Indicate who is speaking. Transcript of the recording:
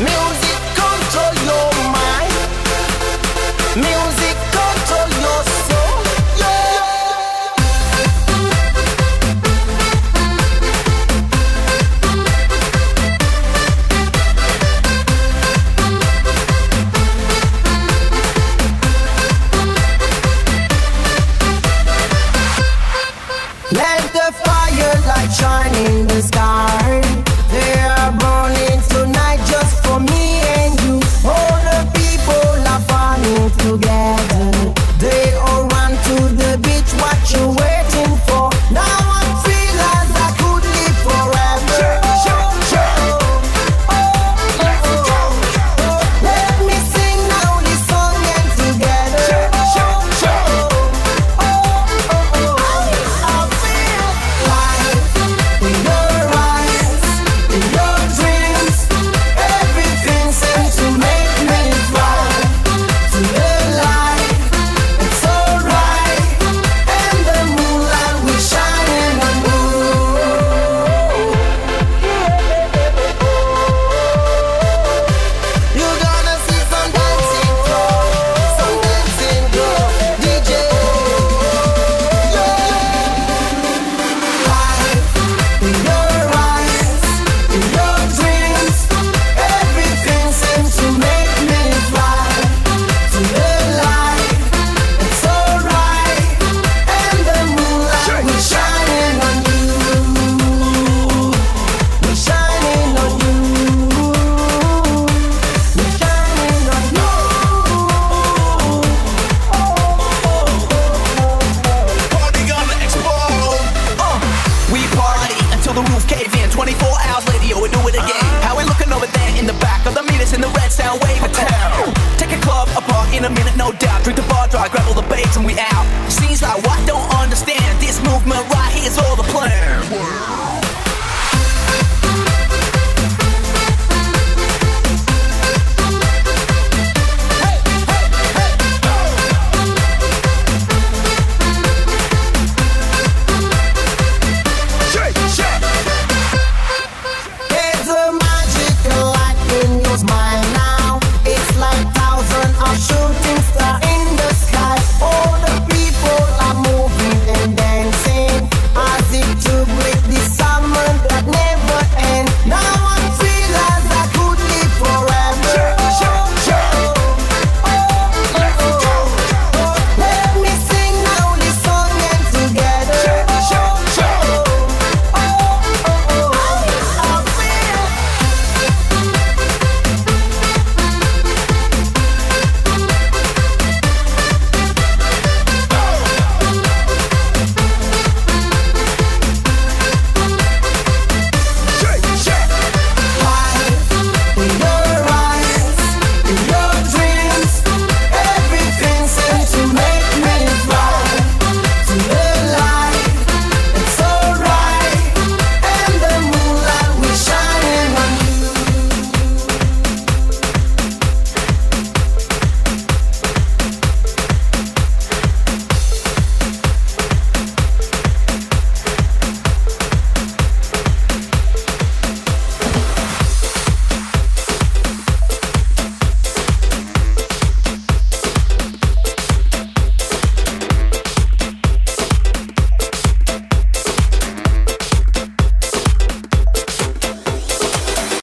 Speaker 1: Music control your mind. Music control your soul. Let the firelight shine in the sky. There the
Speaker 2: roof cave in. 24 hours later, we do it again. How we looking over there in the back of the meters in the red sound wave attack Take a club apart in a minute, no doubt. Drink the bar dry, grab all the babes and we out. Seems like what? Don't understand. This movement right here's all the plan.